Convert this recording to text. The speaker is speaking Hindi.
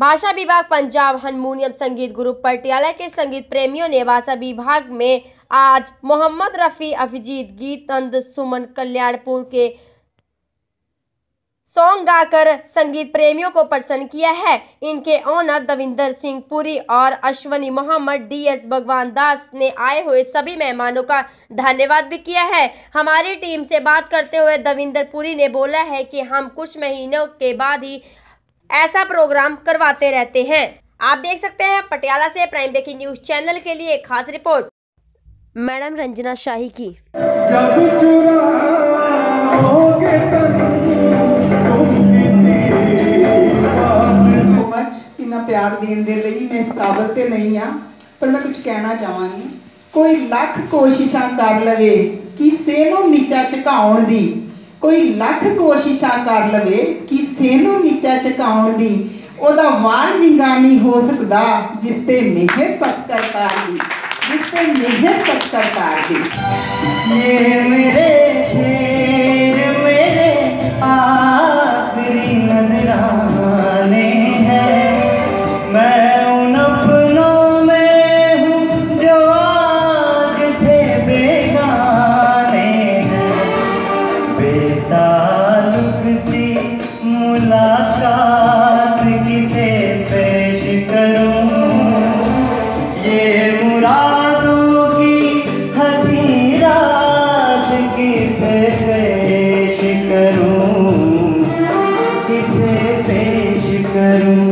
भाषा विभाग पंजाब हारमोनियम संगीत ग्रुप पटियाला के संगीत प्रेमियों ने भाषा विभाग में आज मोहम्मद रफ़ी अभिजीत गीत नंद सुमन कल्याणपुर के सॉन्ग गाकर संगीत प्रेमियों को प्रसन्न किया है। इनके ऑनर दविंदर सिंह पुरी और अश्वनी मोहम्मद डी एस भगवान दास ने आए हुए सभी मेहमानों का धन्यवाद भी किया है। हमारी टीम से बात करते हुए दविंदर पुरी ने बोला है कि हम कुछ महीनों के बाद ही ऐसा प्रोग्राम करवाते रहते हैं आप देख सकते हैं पटियाला से प्राइम ब्रेकिंग न्यूज चैनल के लिए एक खास रिपोर्ट मैडम रंजना शाही की जब चुराओगे ਸੋ ਮਚ ਇੰਨਾ ਪਿਆਰ ਦੇਣ ਦੇ ਲਈ ਮੈਂ ਇਸ ਕਾਬਲ ਤੇ ਨਹੀਂ ਆ ਪਰ ਮੈਂ ਕੁਝ ਕਹਿਣਾ ਚਾਹਾਂਗੀ ਕੋਈ ਲੱਖ ਕੋਸ਼ਿਸ਼ਾਂ ਕਰ ਲਵੇ ਕਿਸੇ ਨੂੰ ਨੀਚਾ ਝੁਕਾਉਣ ਦੀ कोई लख कोशिशा कर ले कि सेनू नीचा चुकाने की ओा वाल निगा नहीं हो सकता जिसते मेहर सत्कर्कार जिसते मेहर सत्कर्कार मेरे करूं